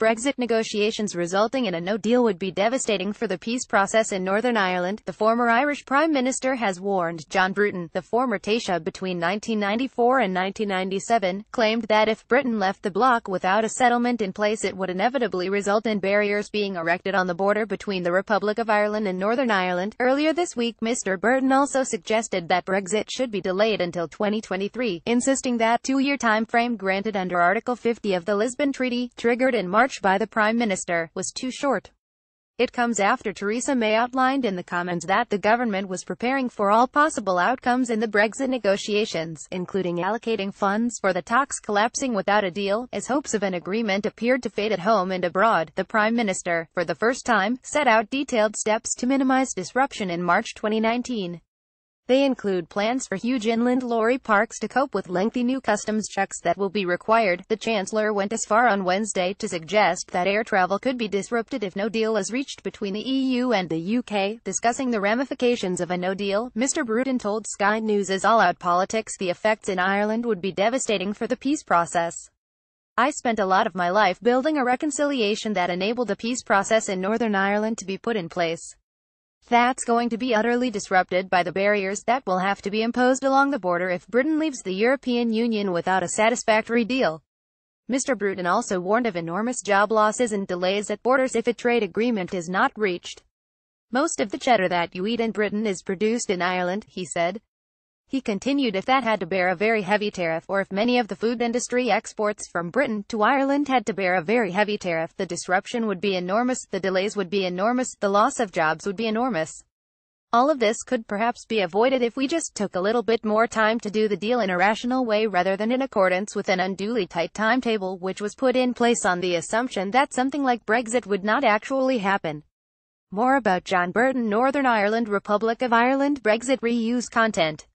Brexit negotiations resulting in a no-deal would be devastating for the peace process in Northern Ireland, the former Irish Prime Minister has warned. John Bruton, the former Taoiseach between 1994 and 1997, claimed that if Britain left the bloc without a settlement in place it would inevitably result in barriers being erected on the border between the Republic of Ireland and Northern Ireland. Earlier this week Mr. Bruton also suggested that Brexit should be delayed until 2023, insisting that two-year time frame granted under Article 50 of the Lisbon Treaty, triggered in March by the Prime Minister, was too short. It comes after Theresa May outlined in the Commons that the government was preparing for all possible outcomes in the Brexit negotiations, including allocating funds for the talks collapsing without a deal, as hopes of an agreement appeared to fade at home and abroad. The Prime Minister, for the first time, set out detailed steps to minimize disruption in March 2019. They include plans for huge inland lorry parks to cope with lengthy new customs checks that will be required. The Chancellor went as far on Wednesday to suggest that air travel could be disrupted if no deal is reached between the EU and the UK. Discussing the ramifications of a no deal, Mr Bruton told Sky News as all-out politics the effects in Ireland would be devastating for the peace process. I spent a lot of my life building a reconciliation that enabled the peace process in Northern Ireland to be put in place. That's going to be utterly disrupted by the barriers that will have to be imposed along the border if Britain leaves the European Union without a satisfactory deal. Mr. Bruton also warned of enormous job losses and delays at borders if a trade agreement is not reached. Most of the cheddar that you eat in Britain is produced in Ireland, he said. He continued if that had to bear a very heavy tariff, or if many of the food industry exports from Britain to Ireland had to bear a very heavy tariff, the disruption would be enormous, the delays would be enormous, the loss of jobs would be enormous. All of this could perhaps be avoided if we just took a little bit more time to do the deal in a rational way rather than in accordance with an unduly tight timetable which was put in place on the assumption that something like Brexit would not actually happen. More about John Burton Northern Ireland Republic of Ireland Brexit reuse content